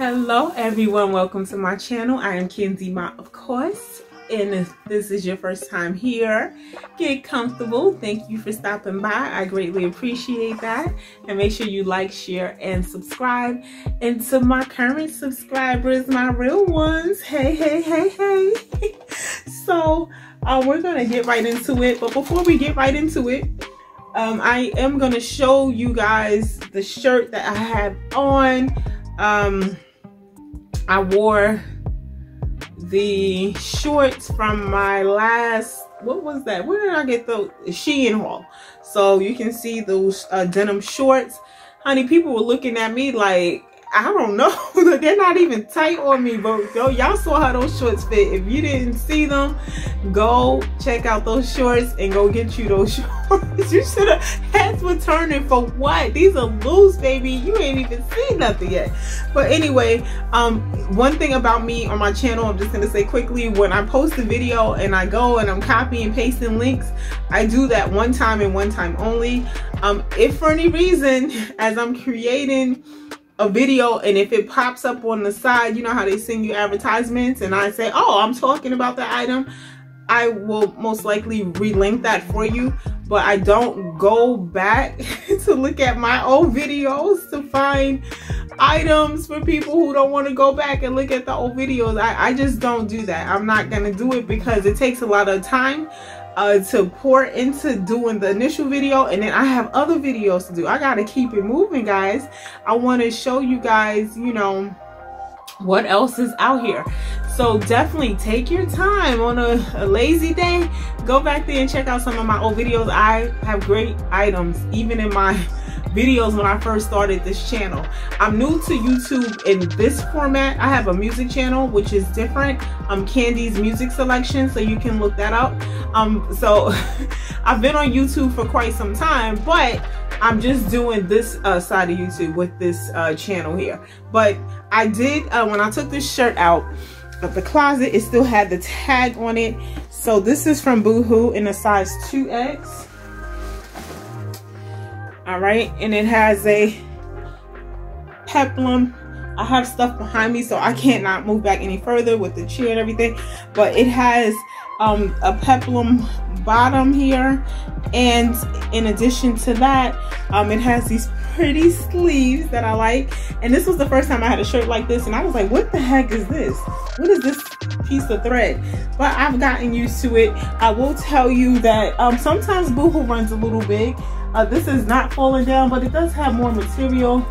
Hello everyone, welcome to my channel. I am Kandie Ma, of course. And if this is your first time here, get comfortable. Thank you for stopping by. I greatly appreciate that. And make sure you like, share, and subscribe. And to my current subscribers, my real ones, hey, hey, hey, hey. so uh, we're gonna get right into it. But before we get right into it, um, I am gonna show you guys the shirt that I have on. Um, I wore the shorts from my last, what was that? Where did I get the Shein haul? So you can see those uh, denim shorts. Honey, people were looking at me like, I don't know. They're not even tight on me, but yo, y'all saw how those shorts fit. If you didn't see them, go check out those shorts and go get you those shorts. you should have heads were turning for what? These are loose, baby. You ain't even seen nothing yet. But anyway, um, one thing about me on my channel, I'm just gonna say quickly, when I post a video and I go and I'm copying and pasting links, I do that one time and one time only. Um, if for any reason, as I'm creating a video and if it pops up on the side, you know how they send you advertisements and I say, oh, I'm talking about the item, I will most likely relink that for you. But I don't go back to look at my old videos to find items for people who don't want to go back and look at the old videos. I, I just don't do that. I'm not going to do it because it takes a lot of time uh, to pour into doing the initial video and then I have other videos to do. I got to keep it moving guys. I want to show you guys, you know, what else is out here. So definitely take your time on a, a, lazy day. Go back there and check out some of my old videos. I have great items even in my videos when I first started this channel. I'm new to YouTube in this format. I have a music channel which is different. Um, Kandie's music selection, so you can look that up. Um, so I've been on YouTube for quite some time, but I'm just doing this uh, side of YouTube with this uh, channel here. But I did, uh, when I took this shirt out of the closet, it still had the tag on it. So this is from Boohoo in a size 2X all right and it has a peplum. I have stuff behind me so I can't not move back any further with the chair and everything but it has um, a peplum bottom here and in addition to that um, it has these pretty sleeves that I like and this was the first time I had a shirt like this and I was like what the heck is this? What is this piece of thread? But I've gotten used to it. I will tell you that um, sometimes boohoo runs a little big uh, this is not falling down, but it does have more material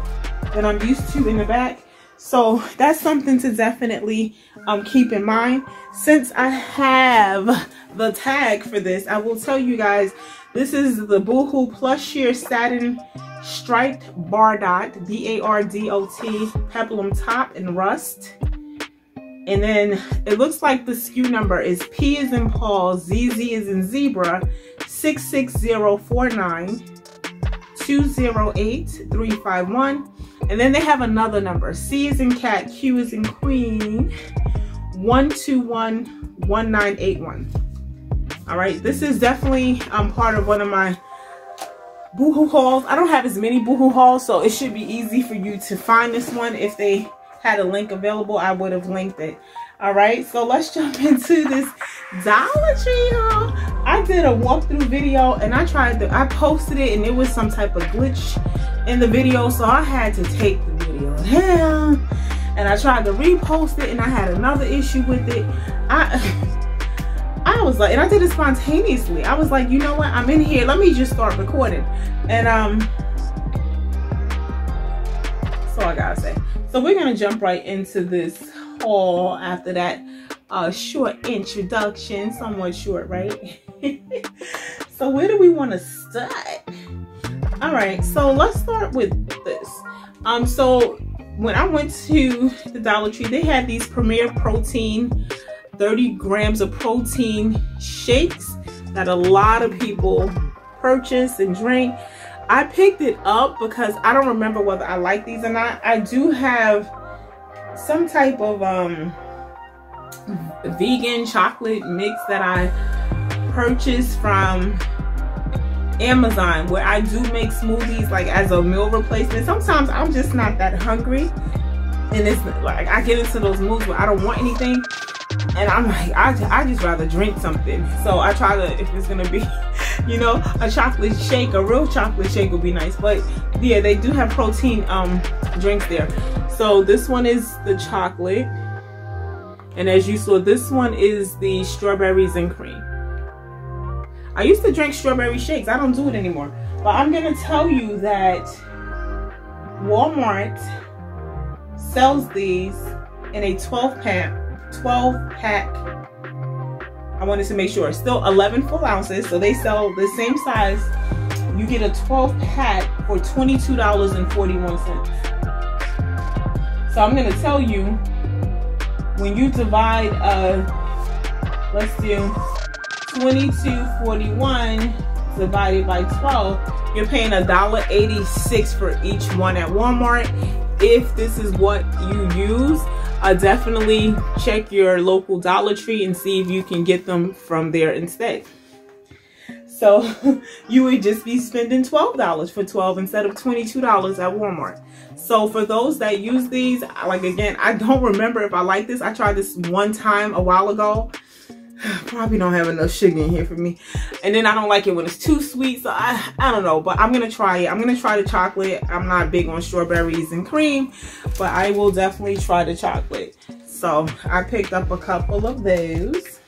than I'm used to in the back. So that's something to definitely um, keep in mind. Since I have the tag for this, I will tell you guys, this is the Boohoo Plus Sheer Satin Striped Bardot, B-A-R-D-O-T, Peplum Top in Rust. And then it looks like the SKU number is P is in Paul, ZZ is in Zebra, 66049 208 351. And then they have another number. C is in cat, Q is in queen, 121 1981. All right, this is definitely um, part of one of my Boohoo hauls. I don't have as many Boohoo hauls, so it should be easy for you to find this one. If they had a link available, I would have linked it. All right, so let's jump into this Dollar Tree haul. I did a walkthrough video and I tried to, I posted it and it was some type of glitch in the video. So I had to take the video down and I tried to repost it and I had another issue with it. I, I was like, and I did it spontaneously. I was like, you know what? I'm in here. Let me just start recording. And um, all I gotta say. So we're gonna jump right into this haul after that uh, short introduction, somewhat short, right? so where do we want to start? All right, so let's start with this. Um, so when I went to the Dollar Tree, they had these Premier Protein, 30 grams of protein shakes that a lot of people purchase and drink. I picked it up because I don't remember whether I like these or not. I do have some type of um, vegan chocolate mix that I purchased from Amazon where I do make smoothies like as a meal replacement. Sometimes I'm just not that hungry and it's like I get into those moods where I don't want anything and I'm like I, I just rather drink something. So I try to if it's gonna be you know a chocolate shake a real chocolate shake would be nice but yeah they do have protein um drinks there. So this one is the chocolate and as you saw this one is the strawberries and cream. I used to drink strawberry shakes. I don't do it anymore. But I'm gonna tell you that Walmart sells these in a 12 pack 12 pack. I wanted to make sure. Still 11 full ounces so they sell the same size. You get a 12 pack for $22.41 so I'm gonna tell you when you divide uh let's do 2241 divided by 12 you're paying a dollar 86 for each one at Walmart if this is what you use uh, definitely check your local Dollar Tree and see if you can get them from there instead. So you would just be spending $12 for 12 instead of $22 at Walmart. So for those that use these, like again, I don't remember if I like this. I tried this one time a while ago. Probably don't have enough sugar in here for me. And then i don't like it when it's too sweet so i i don't know but i'm gonna try it. I'm gonna try the chocolate. I'm not big on strawberries and cream but i will definitely try the chocolate. So i picked up a couple of those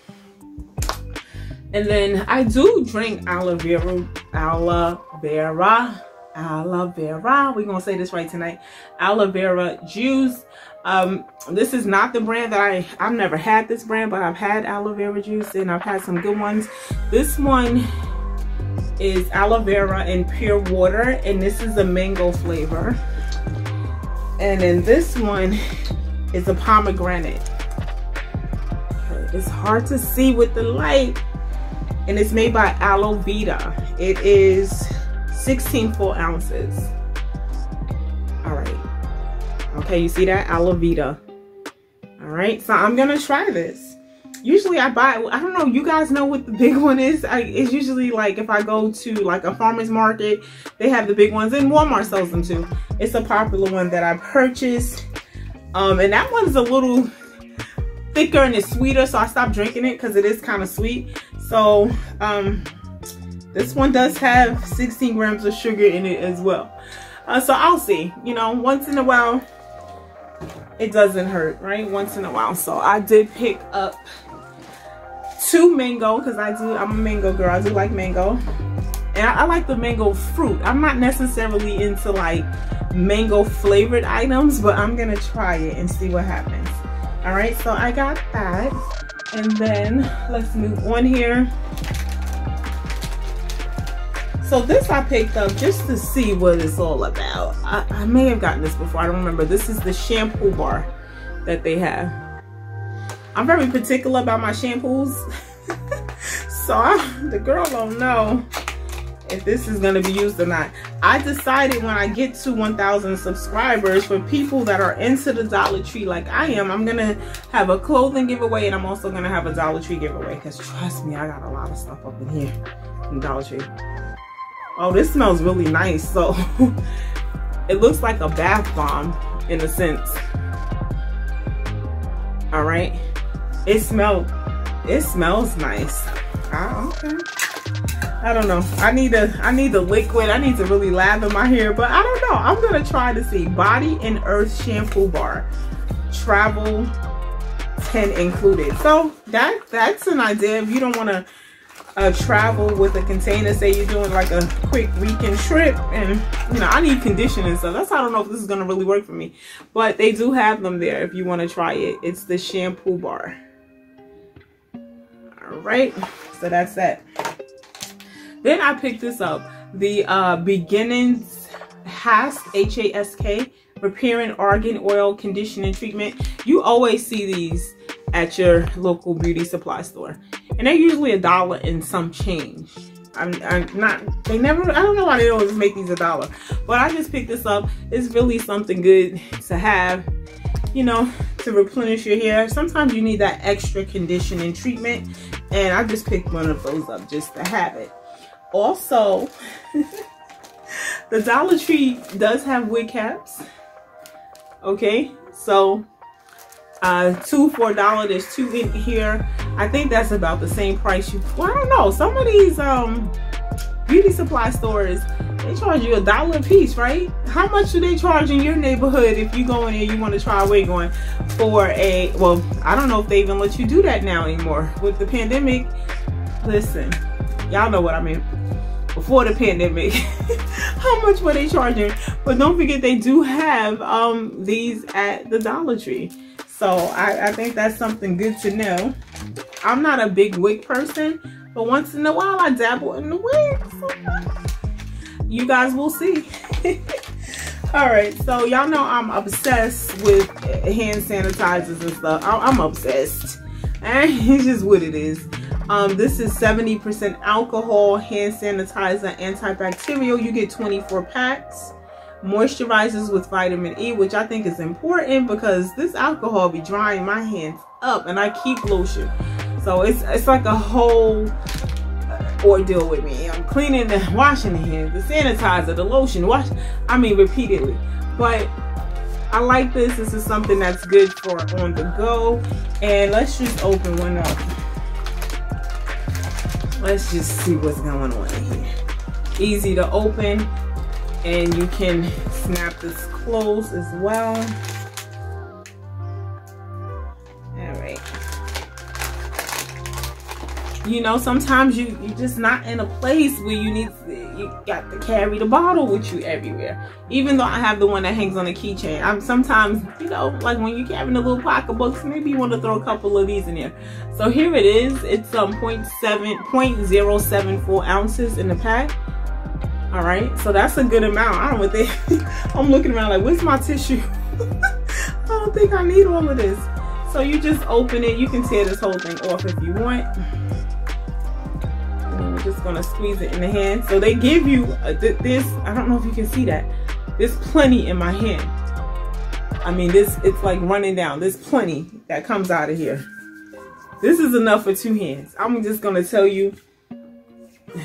and then i do drink aloe vera aloe vera aloe vera we're gonna say this right tonight aloe vera juice um, this is not the brand that I, I've never had this brand, but I've had aloe vera juice and I've had some good ones. This one is aloe vera and pure water, and this is a mango flavor. And then this one is a pomegranate. It's hard to see with the light. And it's made by Aloe Vita. It is 16 full ounces. All right. Okay, you see that? Aloe Vita. All right, so I'm gonna try this. Usually I buy, I don't know, you guys know what the big one is. I, it's usually like if I go to like a farmer's market, they have the big ones and Walmart sells them too. It's a popular one that I purchased. Um, and that one's a little thicker and it's sweeter, so I stopped drinking it because it is kind of sweet. So, um, this one does have 16 grams of sugar in it as well. Uh, so I'll see, you know, once in a while, it doesn't hurt, right? Once in a while. So I did pick up two mango because I do, I'm a mango girl. I do like mango. And I, I like the mango fruit. I'm not necessarily into like mango flavored items, but I'm going to try it and see what happens. All right, so I got that. And then let's move on here. So this I picked up just to see what it's all about. I, I may have gotten this before, I don't remember. This is the shampoo bar that they have. I'm very particular about my shampoos. so I, the girl don't know if this is going to be used or not. I decided when I get to 1,000 subscribers, for people that are into the Dollar Tree like I am, I'm going to have a clothing giveaway and I'm also going to have a Dollar Tree giveaway. Because trust me, I got a lot of stuff up in here from Dollar Tree. Oh, this smells really nice. So it looks like a bath bomb in a sense. All right. It smells, it smells nice. Ah, okay. I don't know. I need a I need the liquid. I need to really lather my hair, but I don't know. I'm gonna try to see Body and Earth shampoo bar, travel 10 included. So that that's an idea. If you don't want to uh, travel with a container, say you're doing like a quick weekend trip and you know, I need conditioning stuff. That's I don't know if this is gonna really work for me. But they do have them there if you want to try it. It's the shampoo bar. Alright, so that's that. Then I picked this up. The uh beginnings Hask H-A-S-K repairing argan oil conditioning treatment. You always see these at your local beauty supply store. And they're usually a dollar and some change. I'm, I'm, not, they never, I don't know why they always make these a dollar. But I just picked this up. It's really something good to have, you know, to replenish your hair. Sometimes you need that extra conditioning treatment. And I just picked one of those up just to have it. Also, the Dollar Tree does have wig caps. Okay, So uh, two for dollar. There's two in here. I think that's about the same price you, well, I don't know. Some of these um, beauty supply stores, they charge you a dollar a piece, right? How much do they charge in your neighborhood if you go in there you want to try a wig on for a, well, I don't know if they even let you do that now anymore. With the pandemic, listen, y'all know what I mean before the pandemic. How much were they charging? But don't forget they do have um these at the dollar tree. So I, I think that's something good to know. I'm not a big wig person but once in a while i dabble in the wigs you guys will see. All right so y'all know i'm obsessed with hand sanitizers and stuff. I'm obsessed. And it's just what it is um, this is 70% alcohol, hand sanitizer, antibacterial. You get 24 packs. Moisturizes with vitamin E, which I think is important because this alcohol be drying my hands up and I keep lotion. So it's, it's like a whole ordeal with me. I'm cleaning the washing the hands, the sanitizer, the lotion, wash, I mean repeatedly. But I like this. This is something that's good for on the go. And let's just open one up let's just see what's going on in here. Easy to open and you can snap this closed as well you know sometimes you you're just not in a place where you need to, you got to carry the bottle with you everywhere. Even though i have the one that hangs on the keychain i'm sometimes you know like when you're carrying the little pocketbooks maybe you want to throw a couple of these in there. So here it is. It's um 0 0.7 0.074 ounces in the pack. All right. So that's a good amount. I don't they i'm looking around like where's my tissue? I don't think i need all of this. So you just open it. You can tear this whole thing off if you want just gonna squeeze it in the hand. So they give you uh, a, this, I don't know if you can see that. There's plenty in my hand. I mean, this, it's like running down. There's plenty that comes out of here. This is enough for two hands. I'm just gonna tell you,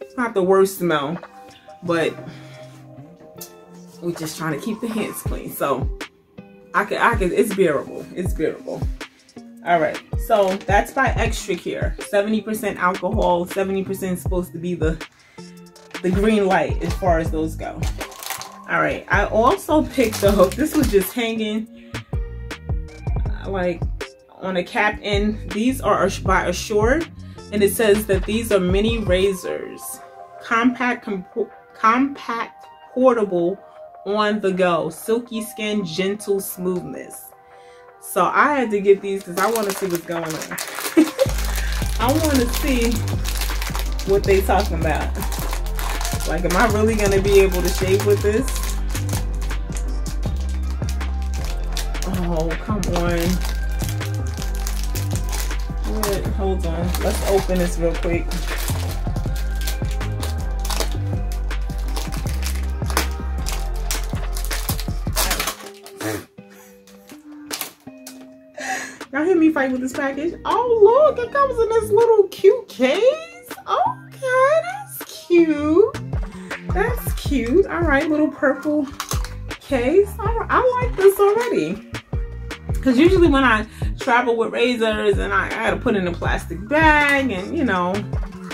it's not the worst smell, but we're just trying to keep the hands clean. So I can, I can, it's bearable. It's bearable. All right, so that's by Extracure. 70% alcohol, 70% supposed to be the, the green light as far as those go. All right, I also picked up, this was just hanging uh, like on a cap end. These are by Assured, and it says that these are mini razors. Compact, compact, portable, on the go. Silky skin, gentle smoothness. So I had to get these because I want to see what's going on. I want to see what they talking about. Like, am I really going to be able to shave with this? Oh, come on. What? Hold on. Let's open this real quick. With this package? Oh, look, it comes in this little cute case. Okay, that's cute. That's cute. All right, little purple case. I like this already. Because usually when I travel with razors and I, I gotta put in a plastic bag and, you know,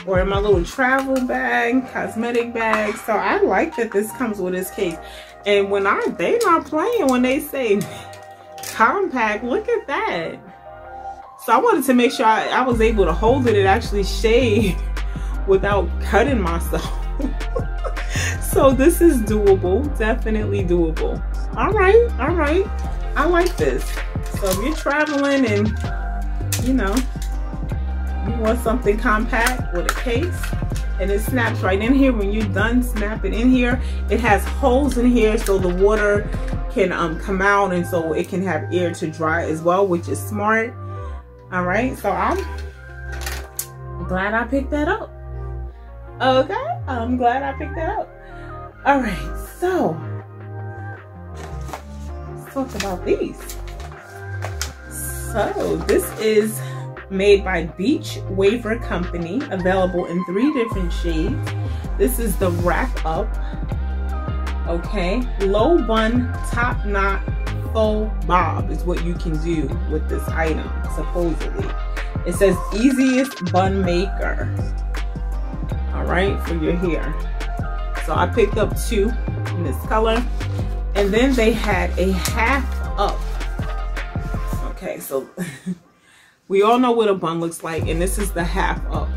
or in my little travel bag, cosmetic bag. So I like that this comes with this case. And when I, they not playing when they say compact, look at that. So I wanted to make sure I, I was able to hold it and actually shave without cutting myself. so this is doable, definitely doable. All right, all right. I like this. So if you're traveling and, you know, you want something compact with a case, and it snaps right in here. When you're done snapping in here, it has holes in here so the water can um, come out and so it can have air to dry as well, which is smart. All right, so I'm glad I picked that up. Okay, I'm glad I picked that up. All right, so let's talk about these. So this is made by Beach Waver Company, available in three different shades. This is the wrap up. Okay, low bun top knot bob is what you can do with this item, supposedly. It says easiest bun maker. All right, for your hair. So I picked up two in this color. And then they had a half up. Okay, so we all know what a bun looks like. And this is the half up.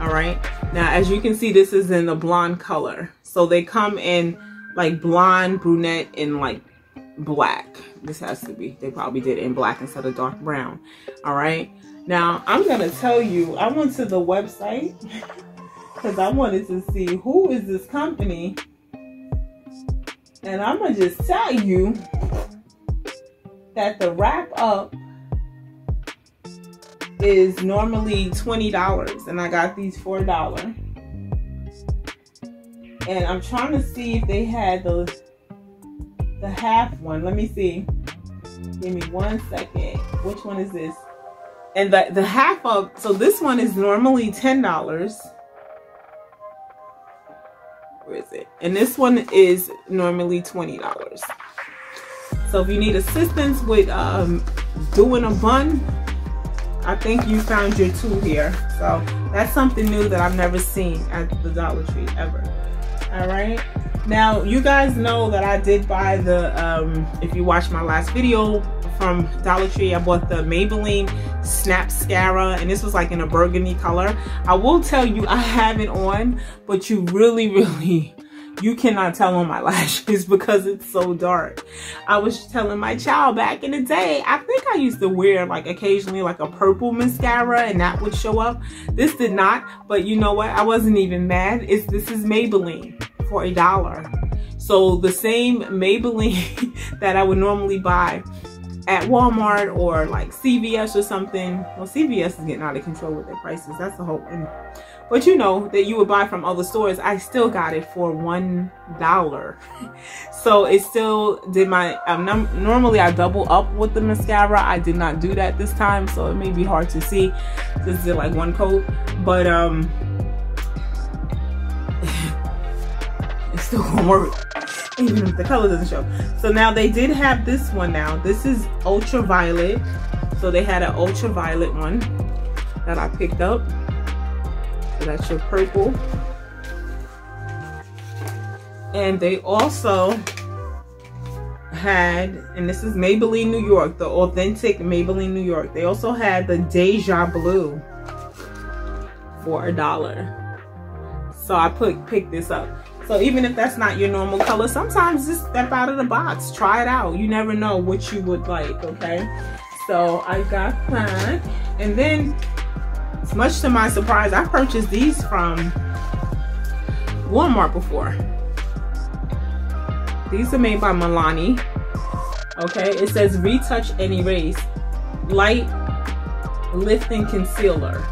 All right. Now, as you can see, this is in the blonde color. So they come in like blonde, brunette, and like black. This has to be, they probably did in black instead of dark brown. All right. Now, I'm going to tell you, I went to the website because I wanted to see who is this company. And I'm going to just tell you that the wrap up is normally $20 and I got these for a dollar. And I'm trying to see if they had the the half one. Let me see. Give me one second. Which one is this? And the, the half of, so this one is normally $10. Where is it? And this one is normally $20. So if you need assistance with um, doing a bun, I think you found your tool here. So that's something new that I've never seen at the Dollar Tree ever. All right. Now, you guys know that I did buy the, um, if you watched my last video from Dollar Tree, I bought the Maybelline Snap Mascara, and this was like in a burgundy color. I will tell you, I have it on, but you really, really you cannot tell on my lashes because it's so dark. I was telling my child back in the day, I think I used to wear like occasionally like a purple mascara and that would show up. This did not, but you know what? I wasn't even mad. It's This is Maybelline for a dollar. So the same Maybelline that I would normally buy at Walmart or like CVS or something. Well, CVS is getting out of control with their prices. That's the whole thing but you know that you would buy from other stores i still got it for one dollar so it still did my um, normally i double up with the mascara i did not do that this time so it may be hard to see this is like one coat but um still gonna work even if the color doesn't show so now they did have this one now this is ultraviolet so they had an ultraviolet one that i picked up so that's your purple. And they also had, and this is Maybelline New York, the authentic Maybelline New York. They also had the Deja Blue for a dollar. So I put pick this up. So even if that's not your normal color, sometimes just step out of the box. Try it out. You never know what you would like, okay? So I got that. And then much to my surprise, I purchased these from Walmart before. These are made by Milani. Okay, it says retouch and erase. Light lifting concealer.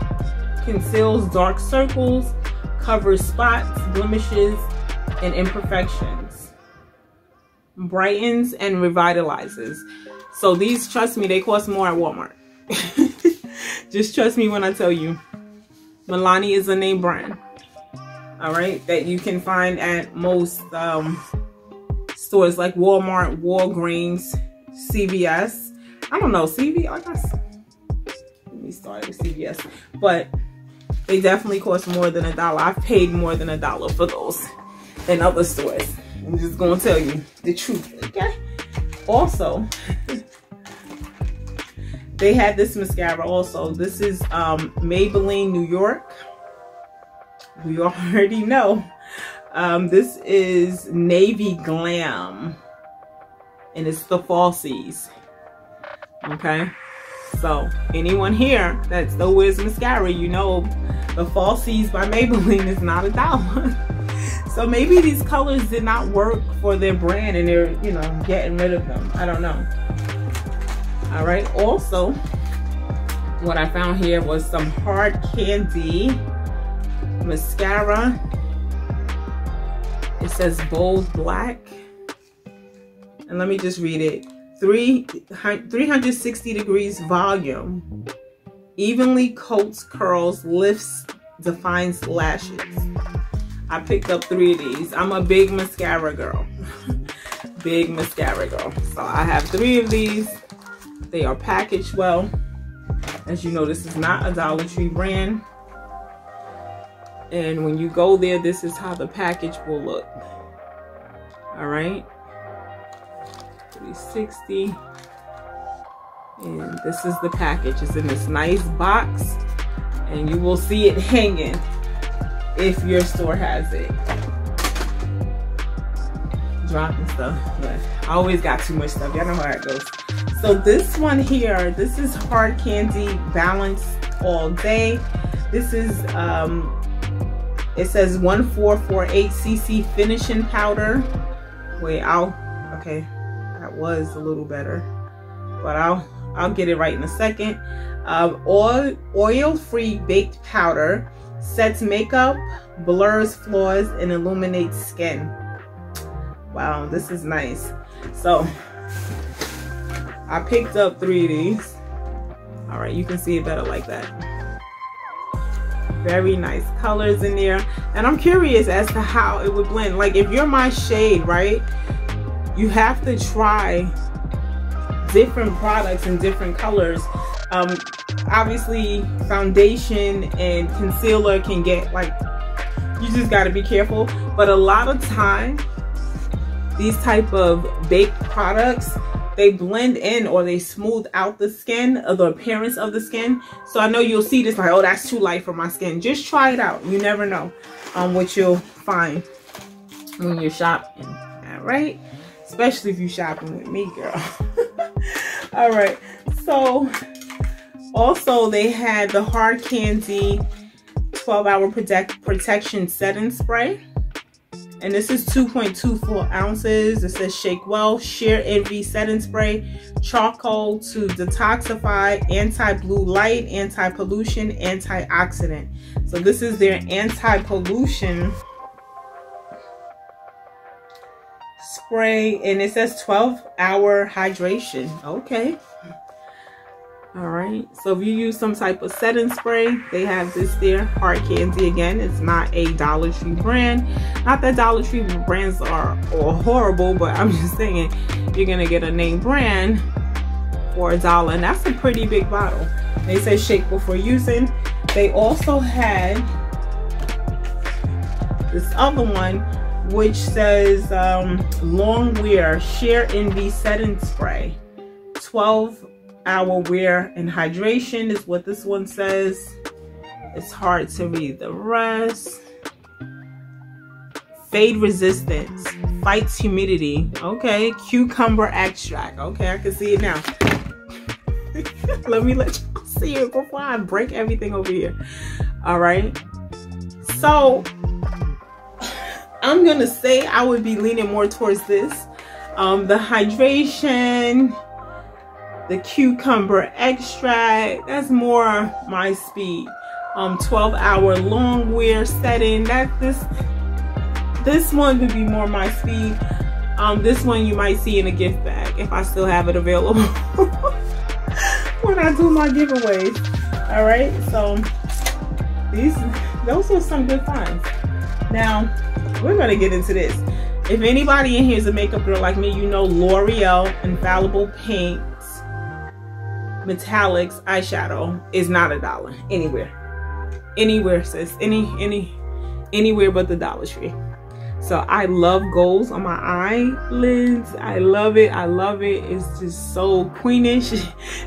Conceals dark circles, covers spots, blemishes, and imperfections. Brightens and revitalizes. So these, trust me, they cost more at Walmart. Just trust me when I tell you. Milani is a name brand. All right, that you can find at most um, stores like Walmart, Walgreens, CVS. I don't know, CVS. I guess. Let me start with CVS, but they definitely cost more than a dollar. I've paid more than a dollar for those in other stores. I'm just gonna tell you the truth, okay? Also, they had this mascara also. This is um, Maybelline New York. We already know. Um, this is Navy Glam. And it's the falsies. Okay. So anyone here that still wears mascara, you know the falsies by Maybelline is not a dollar. so maybe these colors did not work for their brand and they're, you know, getting rid of them. I don't know. All right. Also what i found here was some hard candy mascara. It says bold black. And let me just read it. Three, 360 degrees volume. Evenly coats curls lifts defines lashes I picked up three of these. I'm a big mascara girl. big mascara girl. So I have three of these. They are packaged well. As you know, this is not a Dollar Tree brand. And when you go there, this is how the package will look. All right. 360. And this is the package. It's in this nice box. And you will see it hanging if your store has it. Dropping stuff, but I always got too much stuff. Y'all know how it goes. So this one here, this is hard candy balanced all day. This is, um, it says 1448 cc finishing powder. Wait, I'll, okay, that was a little better, but I'll, I'll get it right in a second. Um, oil, oil-free baked powder sets makeup, blurs flaws, and illuminates skin. Wow, this is nice. So, I picked up three of these. All right, you can see it better like that. Very nice colors in there. And I'm curious as to how it would blend. Like if you're my shade, right? You have to try different products in different colors. Um, obviously foundation and concealer can get like you just got to be careful. But a lot of time these type of baked products they blend in or they smooth out the skin or the appearance of the skin. So i know you'll see this like oh that's too light for my skin. Just try it out. You never know um what you'll find when you're shopping. All right? Especially if you're shopping with me girl. All right. So also, they had the Hard Candy 12 Hour Protect Protection Setting Spray. And this is 2.24 ounces. It says Shake Well, Sheer Envy Setting Spray, Charcoal to detoxify, anti-blue light, anti-pollution, antioxidant. So this is their anti-pollution spray. And it says 12 hour hydration. Okay. All right, so if you use some type of setting spray, they have this there, Hard Candy again. It's not a Dollar Tree brand. Not that Dollar Tree brands are horrible, but I'm just saying you're gonna get a name brand for a dollar, and that's a pretty big bottle. They say shake before using. They also had this other one, which says um, long wear sheer envy setting spray. 12 hour wear and hydration is what this one says. It's hard to read the rest. Fade resistance, fights humidity. Okay, cucumber extract. Okay, I can see it now. let me let you see it before I break everything over here. All right. So I'm gonna say I would be leaning more towards this. Um, the hydration, the cucumber extract that's more my speed. Um 12 hour long wear setting that this this one would be more my speed. Um this one you might see in a gift bag if i still have it available when i do my giveaways. All right so these those are some good finds. Now we're gonna get into this. If anybody in here is a makeup girl like me you know l'oreal infallible paint metallics eyeshadow is not a dollar anywhere. Anywhere says any any anywhere but the dollar tree. So i love goals on my eyelids. I love it. I love it. It's just so queenish.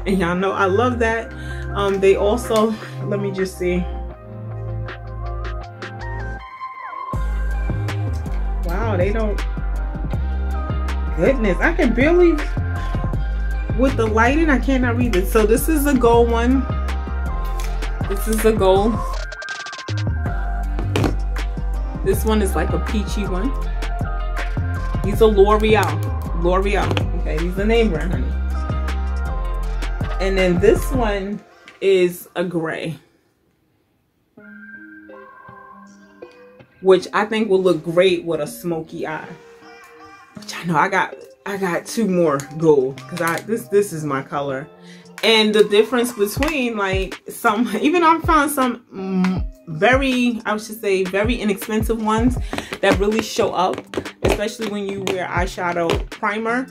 And y'all know i love that. Um they also let me just see. Wow they don't. Goodness i can barely with the lighting, I cannot read it. So this is a gold one. This is a gold. This one is like a peachy one. These are L'Oreal. L'Oreal. Okay, these are name brand, honey. And then this one is a gray. Which I think will look great with a smoky eye. Which I know I got I got two more gold because I this this is my color. And the difference between like some, even I found some mm, very, I should say, very inexpensive ones that really show up, especially when you wear eyeshadow primer.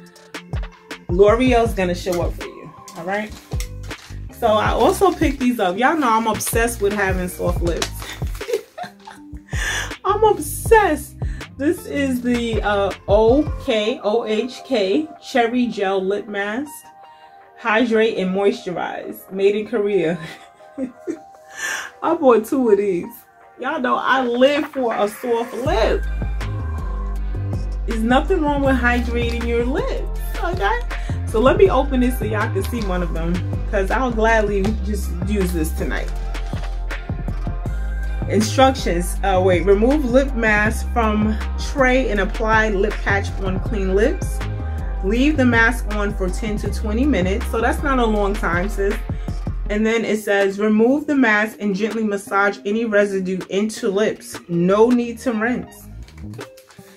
L'Oreal's gonna show up for you, all right? So I also picked these up. Y'all know I'm obsessed with having soft lips. I'm obsessed. This is the uh, OK, OHK Cherry Gel Lip Mask. Hydrate and Moisturize. Made in Korea. I bought two of these. Y'all know I live for a soft lip. There's nothing wrong with hydrating your lips, okay? So let me open this so y'all can see one of them because I'll gladly just use this tonight. Instructions. Uh, wait, remove lip mask from tray and apply lip patch on clean lips. Leave the mask on for 10 to 20 minutes. So that's not a long time, sis. And then it says, remove the mask and gently massage any residue into lips. No need to rinse.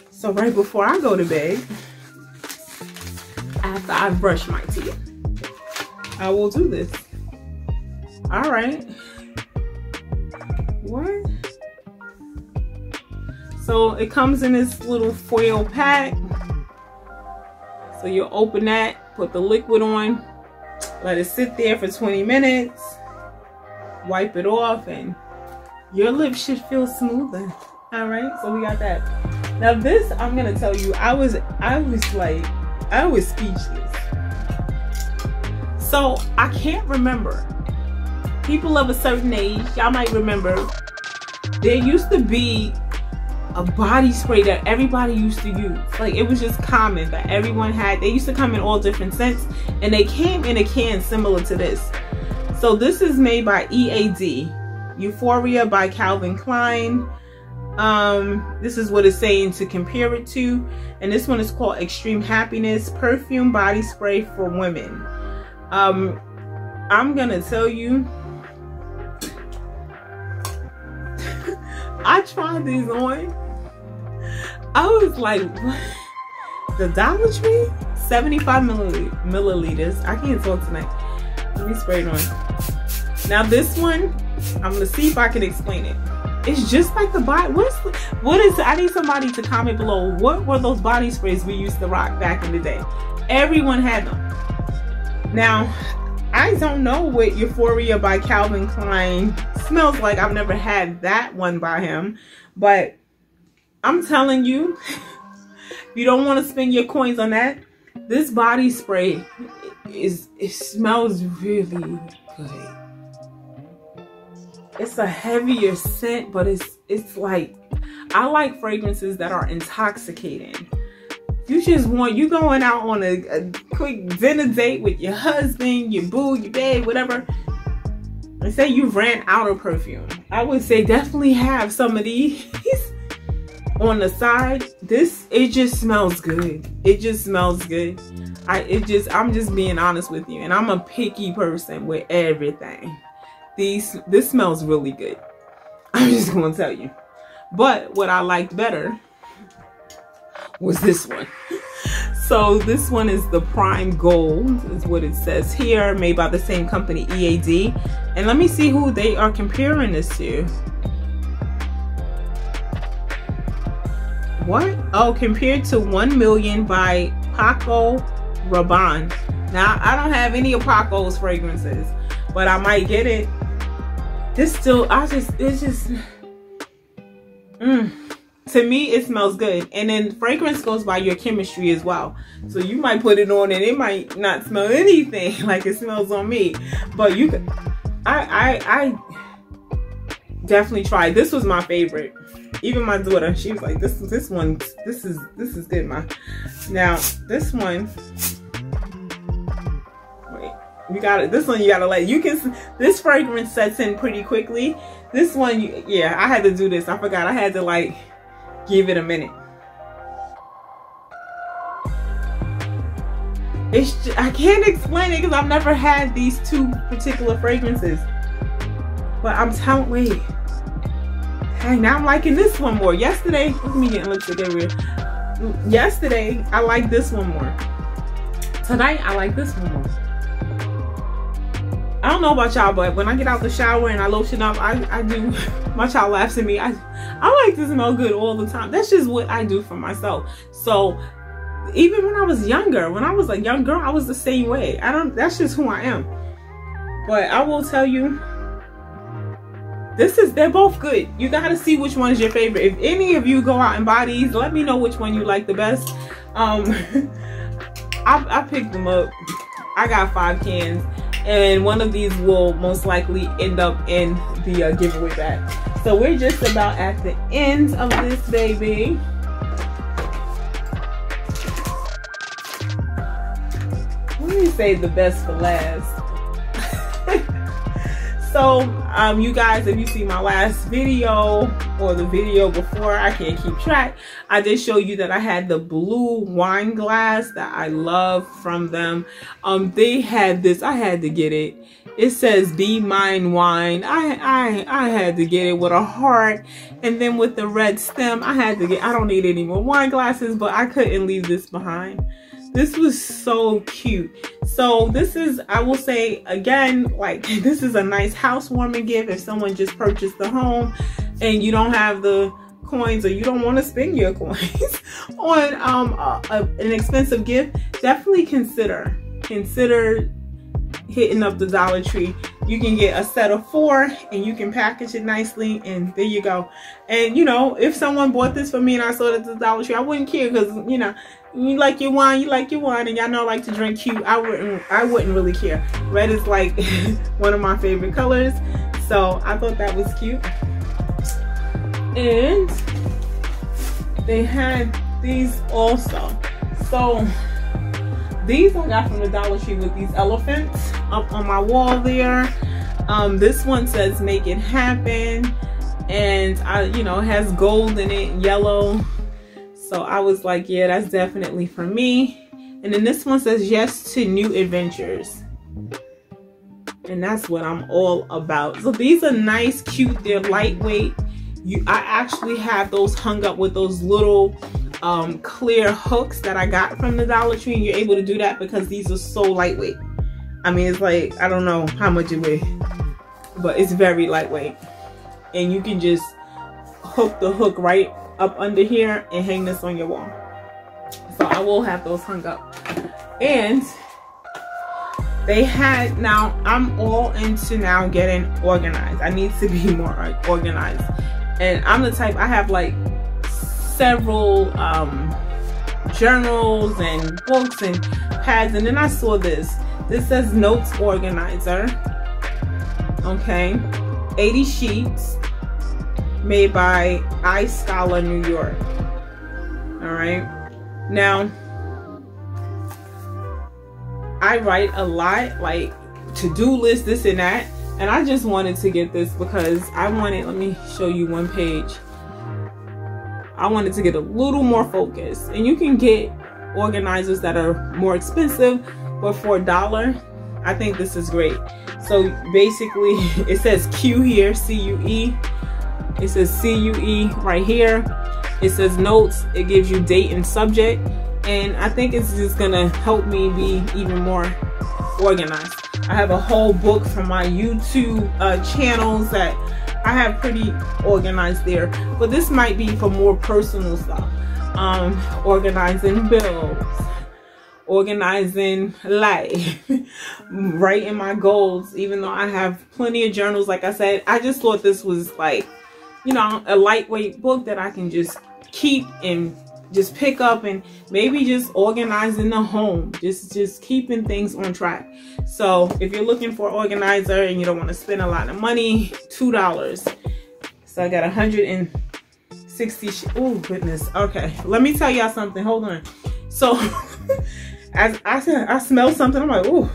So right before I go to bed, after I brush my teeth, I will do this. All right. What? So it comes in this little foil pack. So you open that, put the liquid on, let it sit there for 20 minutes, wipe it off, and your lips should feel smoother. All right, so we got that. Now this, I'm gonna tell you, I was, I was like, I was speechless. So I can't remember. People of a certain age, y'all might remember, there used to be a body spray that everybody used to use. Like it was just common that everyone had. They used to come in all different scents and they came in a can similar to this. So this is made by EAD. Euphoria by Calvin Klein. Um, this is what it's saying to compare it to. And this one is called Extreme Happiness Perfume Body Spray for Women. Um, I'm gonna tell you I tried these on. I was like, what? The Dollar Tree? 75 milliliters. I can't talk tonight. Let me spray it on. Now this one, I'm gonna see if I can explain it. It's just like the body. What's what is? I need somebody to comment below. What were those body sprays we used to rock back in the day? Everyone had them. Now, I don't know what Euphoria by Calvin Klein smells like. I've never had that one by him. But I'm telling you, if you don't want to spend your coins on that, this body spray is it smells really good. It's a heavier scent, but it's it's like I like fragrances that are intoxicating. You just want you going out on a, a quick dinner date with your husband, your boo, your babe, whatever and say you ran out of perfume, I would say definitely have some of these on the side. This, it just smells good. It just smells good. I, it just, I'm just being honest with you. And I'm a picky person with everything. These, this smells really good. I'm just to tell you. But what I liked better was this one. So this one is the Prime Gold, is what it says here, made by the same company, EAD. And let me see who they are comparing this to. What? Oh, compared to 1 Million by Paco Rabanne. Now, I don't have any of Paco's fragrances, but I might get it. This still, I just, it's just, mmm to me it smells good. And then fragrance goes by your chemistry as well. So you might put it on and it might not smell anything. Like it smells on me. But you could i i i definitely tried. This was my favorite. Even my daughter she was like this this one this is this is good ma. Now this one wait you got it this one you gotta let you can this fragrance sets in pretty quickly. This one yeah i had to do this. I forgot. I had to like give it a minute. It's just, I can't explain it because I've never had these two particular fragrances. But I'm telling, wait. Hey, now I'm liking this one more. Yesterday, let me get lipstick everywhere. Yesterday, I liked this one more. Tonight, I like this one more. I don't know about y'all, but when I get out the shower and I lotion up, I, I do, my child laughs at me. I, I like to smell good all the time. That's just what I do for myself. So even when I was younger, when I was a young girl, I was the same way. I don't, that's just who I am. But I will tell you, this is, they're both good. You gotta see which one is your favorite. If any of you go out and buy these, let me know which one you like the best. Um, I, I picked them up. I got five cans and one of these will most likely end up in the uh, giveaway bag. So we're just about at the end of this baby. Let me say the best for last. So um, you guys, if you see my last video or the video before, I can't keep track. I did show you that I had the blue wine glass that I love from them. Um, they had this, I had to get it. It says Be Mine Wine. I, I, I had to get it with a heart. And then with the red stem, I had to get, I don't need any more wine glasses, but I couldn't leave this behind. This was so cute. So this is, I will say again, like this is a nice housewarming gift if someone just purchased the home and you don't have the coins or you don't want to spend your coins on um, a, a, an expensive gift, definitely consider, consider hitting up the Dollar Tree. You can get a set of four and you can package it nicely and there you go. And you know, if someone bought this for me and I saw it at the Dollar Tree, I wouldn't care because you know, you like your wine, you like your wine, and y'all know I like to drink cute. I wouldn't I wouldn't really care. Red is like one of my favorite colors. So I thought that was cute. And they had these also. So these I got from the Dollar Tree with these elephants up on my wall there. Um, this one says make it happen. And I, you know, has gold in it, yellow. So I was like, yeah, that's definitely for me. And then this one says yes to new adventures. And that's what I'm all about. So these are nice, cute, they're lightweight. You I actually have those hung up with those little um, clear hooks that I got from the Dollar Tree and you're able to do that because these are so lightweight. I mean, it's like, I don't know how much it weighs, but it's very lightweight. And you can just hook the hook right up under here and hang this on your wall. So I will have those hung up. And they had, now I'm all into now getting organized. I need to be more organized. And I'm the type, I have like several um, journals and books and pads. And then I saw this. This says Notes Organizer. Okay. 80 sheets made by iScholar New York. All right. Now, I write a lot, like to-do list, this and that. And I just wanted to get this because I wanted, let me show you one page. I wanted to get a little more focus. And you can get organizers that are more expensive, but for a dollar, I think this is great. So basically, it says Q here, C-U-E. It says C-U-E right here. It says notes. It gives you date and subject. And I think it's just gonna help me be even more organized. I have a whole book from my YouTube uh, channels that I have pretty organized there. But this might be for more personal stuff. Um, organizing bills, organizing life, writing my goals, even though I have plenty of journals. Like I said, I just thought this was like, you know, a lightweight book that I can just keep and just pick up and maybe just organizing the home just just keeping things on track so if you're looking for an organizer and you don't want to spend a lot of money two dollars so i got 160 oh goodness okay let me tell y'all something hold on so as i said i smell something i'm like oh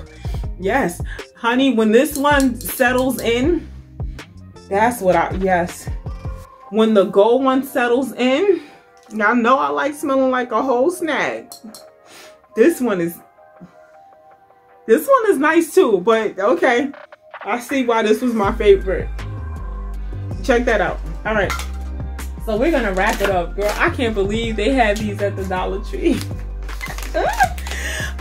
yes honey when this one settles in that's what i yes when the gold one settles in Y'all know I like smelling like a whole snack. This one is, this one is nice too, but okay. I see why this was my favorite. Check that out. All right. So we're gonna wrap it up, girl. I can't believe they had these at the Dollar Tree.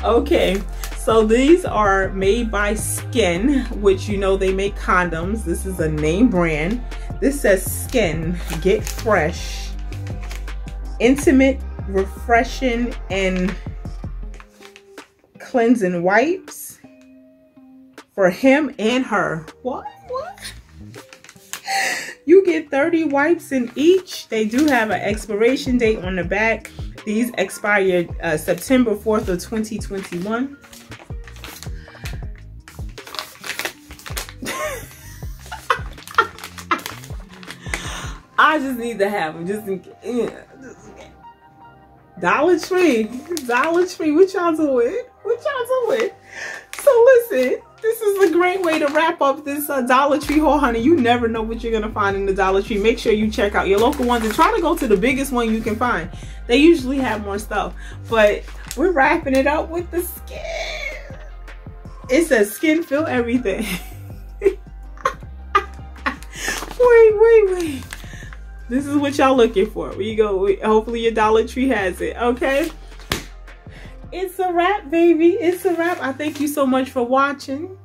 okay. So these are made by Skyn, which you know they make condoms. This is a name brand. This says Skyn, get fresh, intimate, refreshing, and cleansing wipes for him and her. What? What? You get 30 wipes in each. They do have an expiration date on the back. These expired uh, September 4th of 2021. I just need to have them just in case. Dollar Tree. Dollar Tree. What y'all doing? What y'all doing? So listen, great way to wrap up this uh, Dollar Tree haul, honey. You never know what you're going to find in the Dollar Tree. Make sure you check out your local ones and try to go to the biggest one you can find. They usually have more stuff. But we're wrapping it up with the Skyn. It says Skyn fill everything. wait, wait, wait. This is what y'all looking for. We go. Hopefully your Dollar Tree has it. Okay. It's a wrap, baby. It's a wrap. I thank you so much for watching.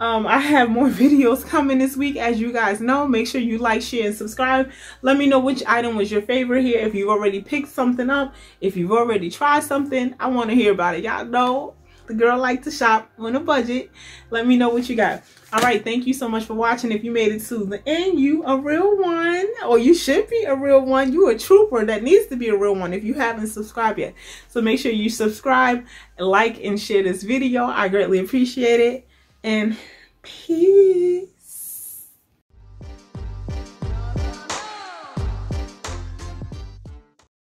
Um, I have more videos coming this week, as you guys know. Make sure you like, share, and subscribe. Let me know which item was your favorite here. If you've already picked something up, if you've already tried something, I want to hear about it. Y'all know the girl like to shop on a budget. Let me know what you got. All right, thank you so much for watching. If you made it to the end, you a real one, or you should be a real one. You a trooper that needs to be a real one if you haven't subscribed yet. So make sure you subscribe, like, and share this video. I greatly appreciate it. And peace.